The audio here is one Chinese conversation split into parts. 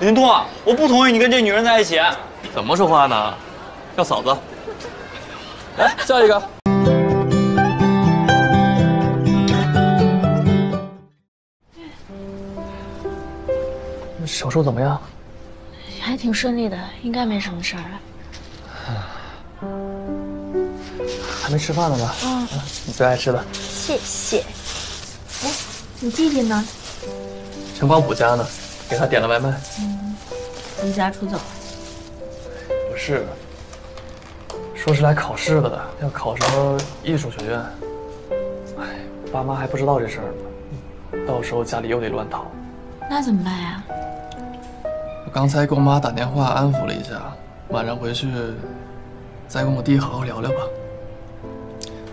林拓，我不同意你跟这女人在一起。怎么说话呢？叫嫂子。来，下一个。手术怎么样？还挺顺利的，应该没什么事儿。还没吃饭呢吧？嗯，你最爱吃的。谢谢。哎，你弟弟呢？陈光甫家呢，给他点了外卖。嗯，离家出走。不是，说是来考试的，要考什么艺术学院。哎，爸妈还不知道这事儿呢，到时候家里又得乱套。那怎么办呀？我刚才给我妈打电话安抚了一下，晚上回去再跟我弟好好聊聊吧。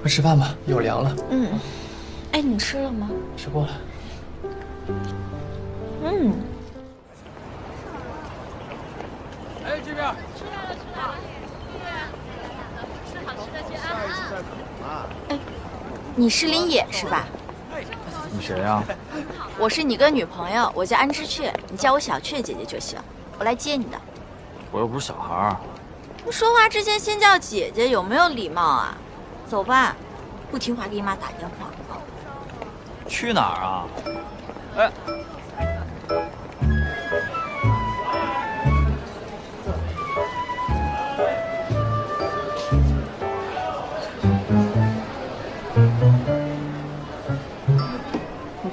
快吃饭吧，一会儿凉了。嗯，哎，你吃了吗？吃过了。嗯。这边。吃了，吃了。吃好吃的去啊！哎，你是林野是吧？你谁呀？我是你个女朋友，我叫安之雀，你叫我小雀姐姐就行。我来接你的。我又不是小孩儿。你说话之前先叫姐姐，有没有礼貌啊？走吧，不听话给你妈打电话。去哪儿啊？哎。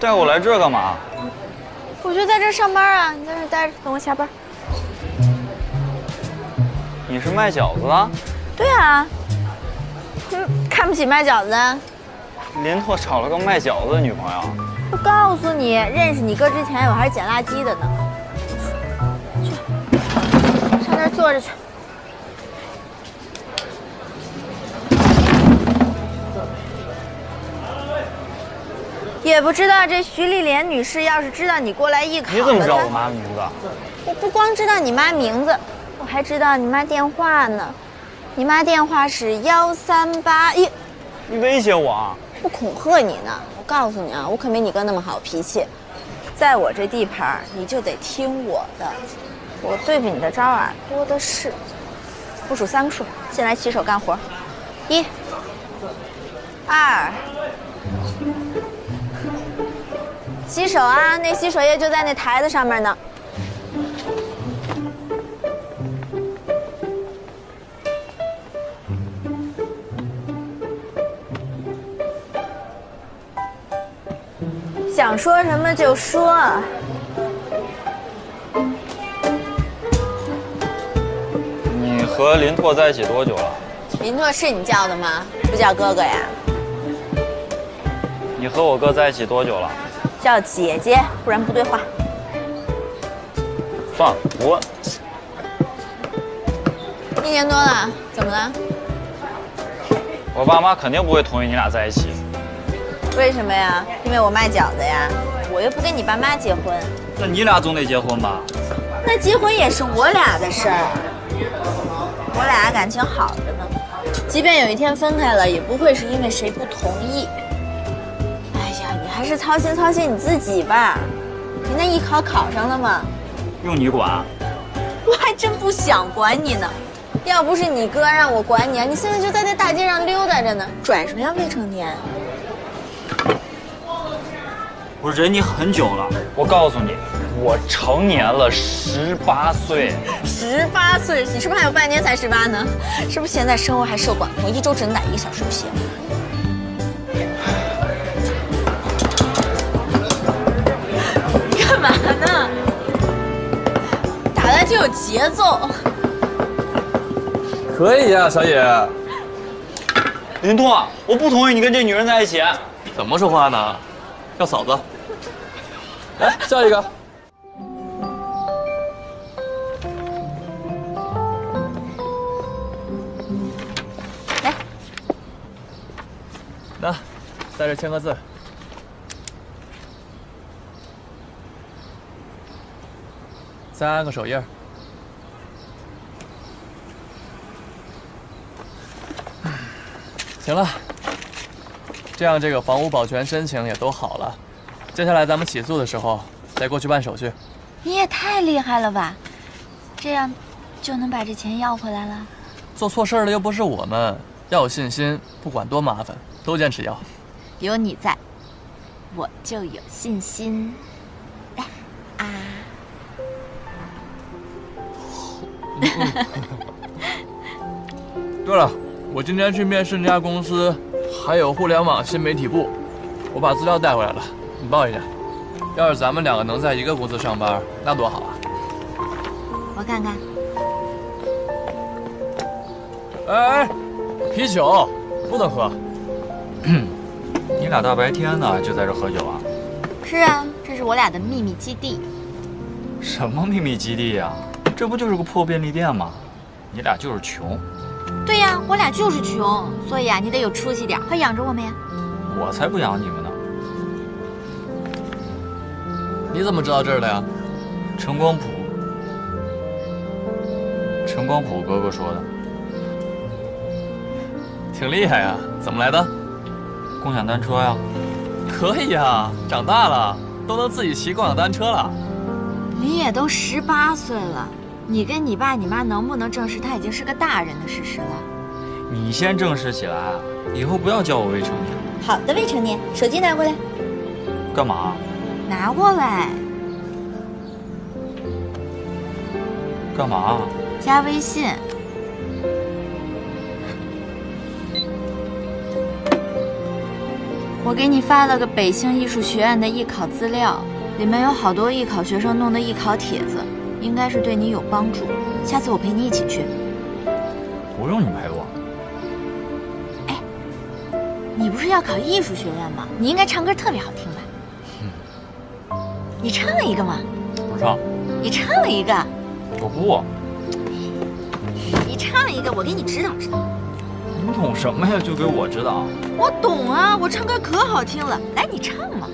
带我来这干嘛？我就在这上班啊，你在这待着，等我下班。你是卖饺子的？对啊。哼，看不起卖饺子？林拓找了个卖饺子的女朋友。我告诉你，认识你哥之前我还是捡垃圾的呢。去，上那儿坐着去。也不知道这徐丽莲女士要是知道你过来艺考，你怎么知道我妈名字？我不光知道你妈名字，我还知道你妈电话呢。你妈电话是幺三八一。你威胁我啊？不恐吓你呢。我告诉你啊，我可没你哥那么好脾气。在我这地盘，你就得听我的。我对付你的招啊，多的是。我数三个数，先来起手干活。一、二。洗手啊，那洗手液就在那台子上面呢。想说什么就说。你和林拓在一起多久了？林拓是你叫的吗？不叫哥哥呀？你和我哥在一起多久了？叫姐姐，不然不对话。放我，一年多了，怎么了？我爸妈肯定不会同意你俩在一起。为什么呀？因为我卖饺子呀。我又不跟你爸妈结婚。那你俩总得结婚吧？那结婚也是我俩的事儿。我俩感情好着呢，即便有一天分开了，也不会是因为谁不同意。还是操心操心你自己吧。你那艺考考上了吗？用你管？我还真不想管你呢。要不是你哥让我管你啊，你现在就在那大街上溜达着呢，拽什么呀？未成年。我忍你很久了。我告诉你，我成年了，十八岁。十八岁？你是不是还有半年才十八呢？是不是现在生活还受管控，一周只能打一个小时游戏？有节奏。可以呀，小野。林东啊，我不同意你跟这女人在一起。怎么说话呢？叫嫂子。来，下一个。来。那，在这签个字。再安个手印。行了，这样这个房屋保全申请也都好了，接下来咱们起诉的时候再过去办手续。你也太厉害了吧！这样就能把这钱要回来了？做错事儿的又不是我们，要有信心，不管多麻烦，都坚持要。有你在，我就有信心。来，啊！对了，我今天去面试那家公司，还有互联网新媒体部，我把资料带回来了，你报一下。要是咱们两个能在一个公司上班，那多好啊！我看看。哎，啤酒不能喝。你俩大白天的就在这喝酒啊？是啊，这是我俩的秘密基地。什么秘密基地呀？这不就是个破便利店吗？你俩就是穷。对呀，我俩就是穷，所以啊，你得有出息点，快养着我们呀。我才不养你们呢。你怎么知道这儿的呀？陈光普，陈光普哥哥说的。挺厉害呀，怎么来的？共享单车呀。可以呀，长大了都能自己骑共享单车了。你也都十八岁了，你跟你爸你妈能不能证实他已经是个大人的事实了？你先证实起来，以后不要叫我未成年。好的，未成年，手机拿过来。干嘛？拿过来。干嘛？加微信。我给你发了个北京艺术学院的艺考资料，里面有好多艺考学生弄的艺考帖子，应该是对你有帮助。下次我陪你一起去。不用你陪我。哎，你不是要考艺术学院吗？你应该唱歌特别好听吧？你唱一个嘛？不唱。你唱一个。我不。你唱一个，我给你指导指导。你懂什么呀？就给我指导。我懂啊，我唱歌可好听了。来，你唱嘛。